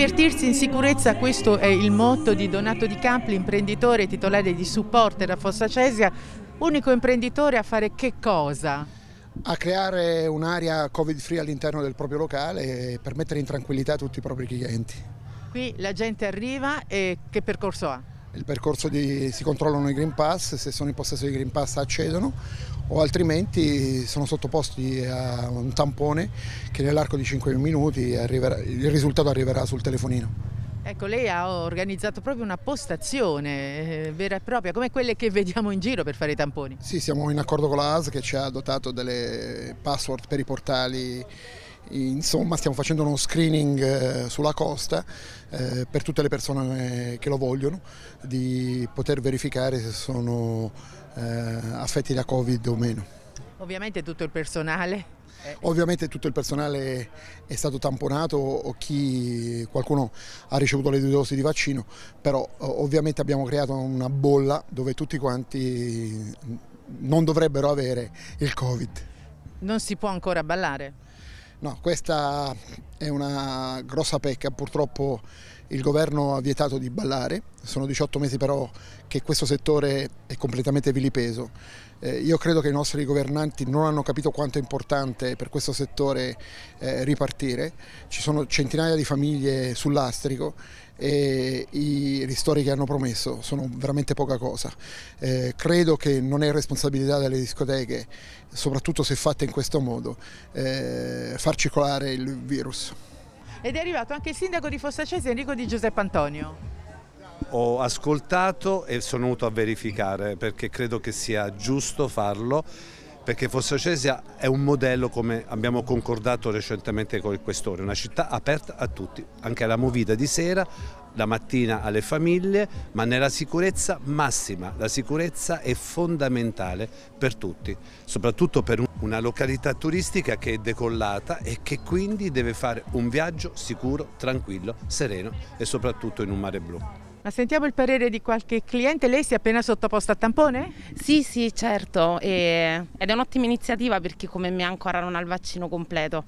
Divertirsi in sicurezza, questo è il motto di Donato Di Campli, imprenditore titolare di Supporter a Fossa Cesia, unico imprenditore a fare che cosa? A creare un'area covid free all'interno del proprio locale e per mettere in tranquillità tutti i propri clienti. Qui la gente arriva e che percorso ha? Il percorso di, si controllano i Green Pass, se sono in possesso di Green Pass accedono o altrimenti sono sottoposti a un tampone che nell'arco di 5 minuti arriverà, il risultato arriverà sul telefonino. Ecco, lei ha organizzato proprio una postazione eh, vera e propria, come quelle che vediamo in giro per fare i tamponi. Sì, siamo in accordo con la AS che ci ha dotato delle password per i portali Insomma stiamo facendo uno screening eh, sulla costa eh, per tutte le persone che lo vogliono di poter verificare se sono eh, affetti da Covid o meno. Ovviamente tutto il personale Ovviamente tutto il personale è stato tamponato o chi, qualcuno ha ricevuto le due dosi di vaccino, però ovviamente abbiamo creato una bolla dove tutti quanti non dovrebbero avere il Covid. Non si può ancora ballare? No, questa è una grossa pecca, purtroppo il governo ha vietato di ballare, sono 18 mesi però che questo settore è completamente vilipeso. Eh, io credo che i nostri governanti non hanno capito quanto è importante per questo settore eh, ripartire, ci sono centinaia di famiglie sull'astrico e i ristori che hanno promesso sono veramente poca cosa. Eh, credo che non è responsabilità delle discoteche, soprattutto se fatte in questo modo, eh, far circolare il virus. Ed è arrivato anche il sindaco di Fossacese, Enrico Di Giuseppe Antonio. Ho ascoltato e sono venuto a verificare perché credo che sia giusto farlo perché Fossa Cesia è un modello come abbiamo concordato recentemente con il Questore, una città aperta a tutti, anche alla movida di sera, la mattina alle famiglie, ma nella sicurezza massima. La sicurezza è fondamentale per tutti, soprattutto per una località turistica che è decollata e che quindi deve fare un viaggio sicuro, tranquillo, sereno e soprattutto in un mare blu. Ma sentiamo il parere di qualche cliente, lei si è appena sottoposta a tampone? Sì, sì, certo, e... ed è un'ottima iniziativa perché come me ancora non ha il vaccino completo.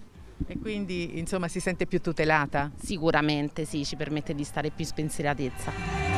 E quindi insomma si sente più tutelata? Sicuramente sì, ci permette di stare più in spensieratezza.